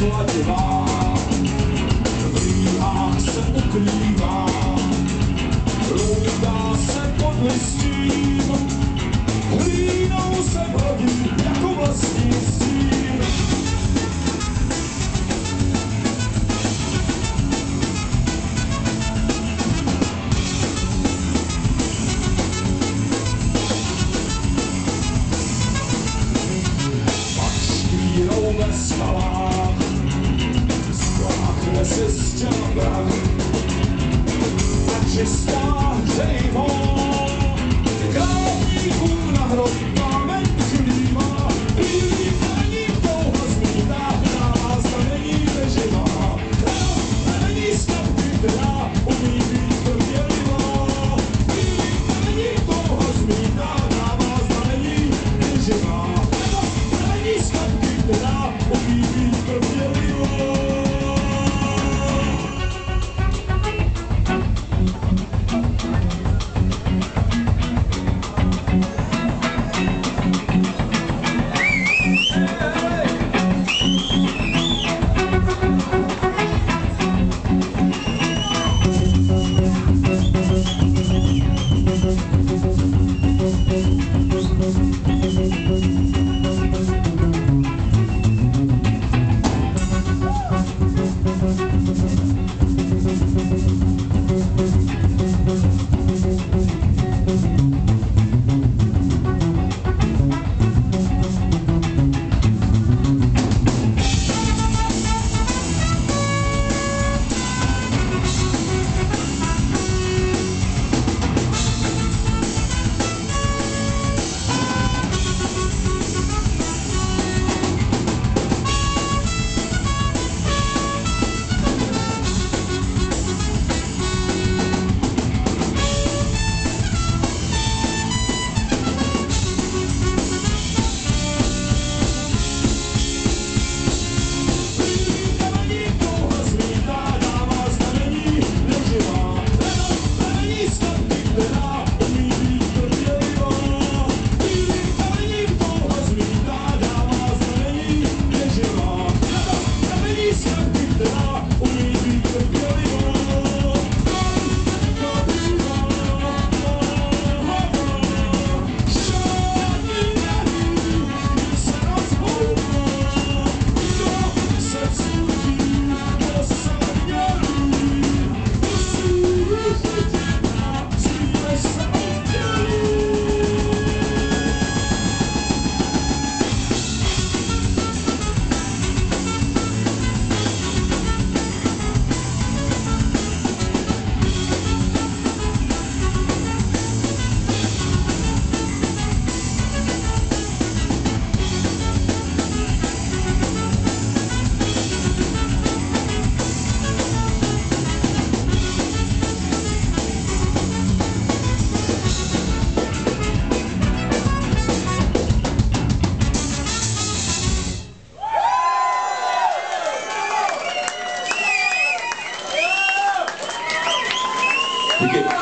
chladivá, v rýhách se uklívá, loudá se pod listím, hlínou se hodí jako vlastní stín. Pak špírou ve skalách, We get